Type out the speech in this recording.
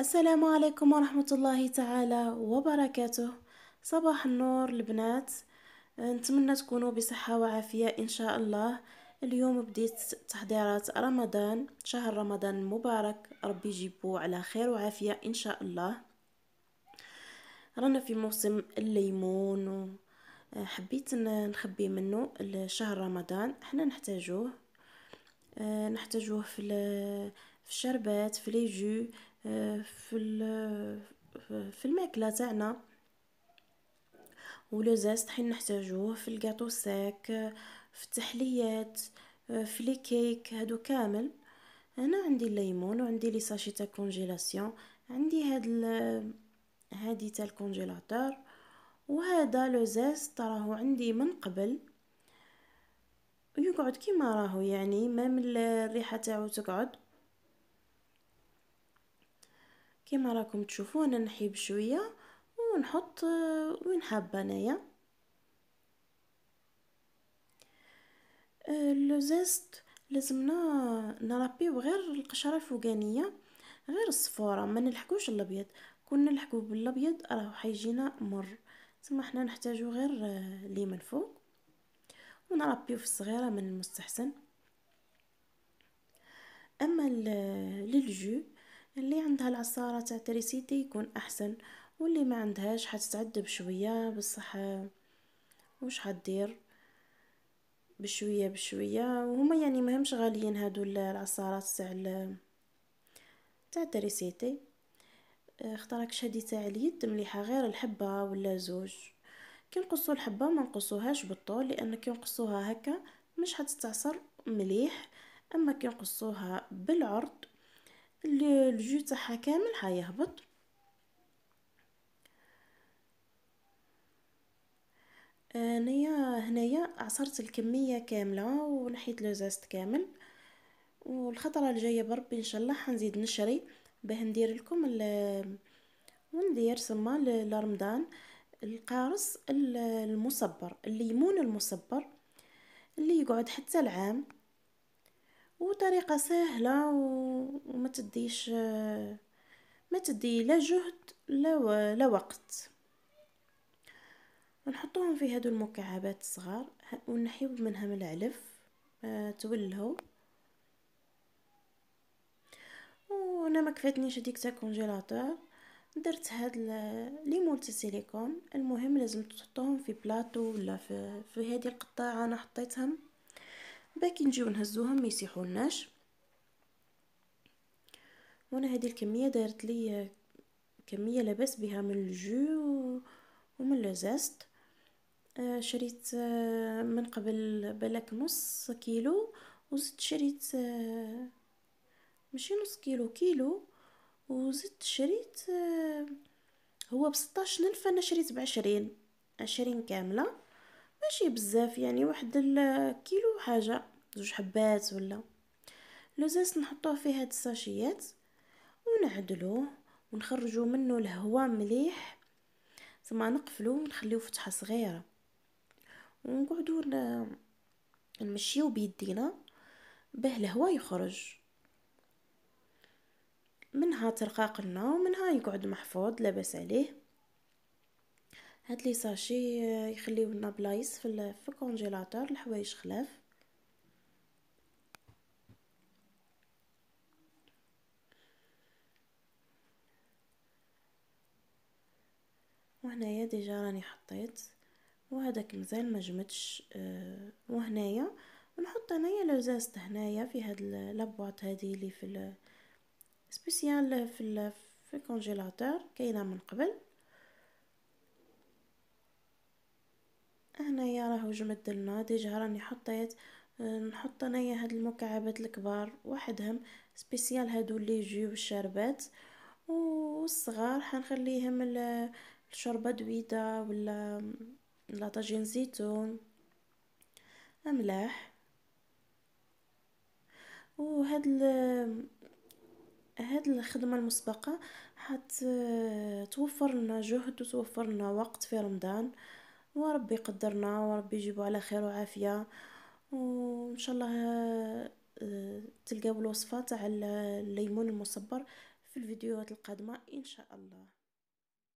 السلام عليكم ورحمة الله تعالى وبركاته. صباح النور البنات نتمنى تكونوا بصحة وعافية إن شاء الله. اليوم بديت تحضيرات رمضان شهر رمضان المبارك ربي يجيبو على خير وعافية إن شاء الله. رانا في موسم الليمون حبيت نخبي منه شهر رمضان. إحنا نحتاجوه. نحتاجوه في في الشربات في les jus. في في الماكله تاعنا و les zestes حين نحتاجوه في الكاطو ساك في التحليات في les cakes هادو كامل. هنا عندي الليمون وعندي les sachets تاع congélation. عندي هاد. هادي تاع ال congélateur. وهذا le zeste راهو عندي من قبل. يقعد كيما راهو يعني ما من الريحة تاعو تقعد. كما راكم تشوفوا أنا نحيب شوية ونحط وين حابه انايا لو زيست لازمنا نربيو غير القشرة الفوقانية غير الصفورة ما نلحقوش الأبيض. كنا نلحقو بالأبيض راه حيجينا مر. ثم حنا نحتاجو غير لي من فوق. ونربيو في الصغيرة من المستحسن. أما للجو اللي عندها العصارة تاع تريسيتي يكون أحسن واللي ما عندهاش حتتعذب شوية بصح وش حدير؟ بشوية بشوية. وهما يعني مهمش غاليين هادو العصارات تاع تاع تريسيتي اختارك هادي تاع اليد مليحة غير الحبة ولا زوج؟ كي نقصو الحبة ما نقصوهاش بالطول لأن كي نقصوها هكا مش حتتعصر مليح. أما كي نقصوها بالعرض الجو تاعها كامل حيهبط آنايا هنايا عصرت الكمية كاملة ونحيت لو زاست كامل. والخطرة الجاية بربي إن شاء الله حنزيد نشري. باه ندير لكم وندير سما لرمضان. القارص المصبر الليمون المصبر اللي يقعد حتى العام. وطريقة سهلة وما تديش ما تدي لا جهد لا لا وقت. نحطوهم في هادو المكعبات الصغار ونحيو منهم العلفة تولهو. وأنا ما كفاتنيش هذيك تاع congélateur درت هاد les moules silicone. المهم لازم تحطوهم في بلاطو ولا في في هذه القطاعة أنا حطيتهم. باكي نجيو نهزوهم ما يسيحولناش. وأنا هذه الكمية دارت لي كمية لاباس بها من ال jus ومن لازاست آه شريت آه من قبل بالك نص كيلو وزدت شريت آه ماشي نص كيلو كيلو وزدت شريت هو بستاش الف أنا شريت بعشرين عشرين كاملة. ماشي بزاف يعني واحد الكيلو حاجة زوج حبات ولا. لزاز نحطوه في هاد الساشيات ونعدلوه ونخرجوا منه الهواء مليح. ثم نقفلو ونخليو فتحة صغيرة. ونقعدوا نمشيو بيدينا باه الهواء يخرج. منها ترقاق لنا ومنها يقعد محفوظ لاباس عليه. هاد les sachets يخليو لنا بلايص في ال congélateur الحوايج خلاف. وهنايا déjà راني حطيت وهذاك مزال ما جمدش أه وهنايا. نحط انايا les zestes هنايا في هاد la boîte هذه اللي في spécial في ال congélateur كاينة من قبل. هنايا راهو جمد لنا déjà راني حطيت نحط انايا هاد المكعبات الكبار. وحدهم spécial هادو اللي يجيو بالشربات والصغار حنخليهم الشوربة دويده ولا لا طاجين زيتون. ملاح وهاد هاد الخدمة المسبقة حت توفر لنا جهد وتوفر لنا وقت في رمضان. وربي يقدرنا وربي يجيبو على خير وعافية. وإن شاء الله تلقاو الوصفة تاع الليمون المصبر في في الفيديوهات القادمة إن شاء الله.